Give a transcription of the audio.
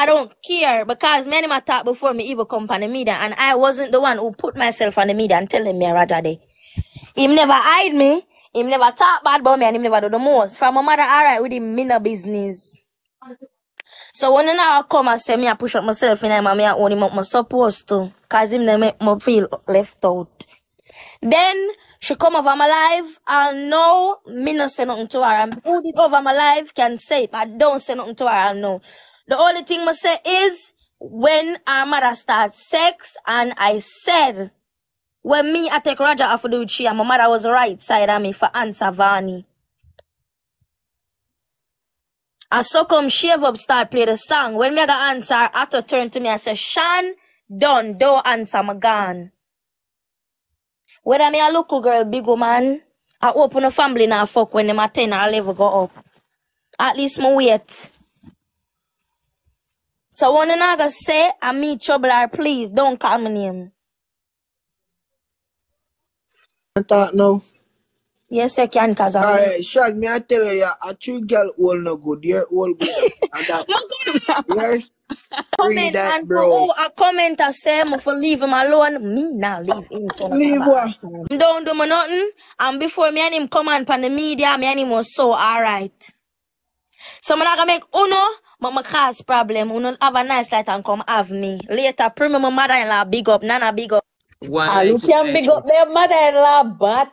I don't care because many my talk before me even come on the media and I wasn't the one who put myself on the media and telling me Raja day. Him never hide me. Him never talk bad about me and him never do the most. From my mother alright with him, me no business. So when I come and say me I push up myself and me I own him up my supposed to. Cause him make me feel left out. Then she come over my life and now me no say nothing to her. And who did over my life can say. I don't say nothing to her and no. The only thing I say is when our mother starts sex and I said when me I take Roger off do she and my mother was right side of me for answer Vani. And so come shave up start play the song. When me got answer, I to turn to me and say, Shan, done, don't answer my gun. Whether me a local girl, big woman, I open a family now fuck when them a 10 or 11 go up. At least me wait. So when I go say, I meet trouble or please, don't call my name. I thought no. Yes, I can, cause I'm Alright, Shad, me I tell you, a true girl all no good. You're all good. And that, you're comment that, and bro. oh, a comment a say me for leave him alone. Me now leave him Leave what? Don't do me nothing. And before me and him come on pan the media, me and him was so alright. So I'm not gonna make uno, but my cause problem, we don't have a nice light and come have me. Later, pray me my mother-in-law big up, Nana big up. One Ah, you like can big up their mother-in-law, but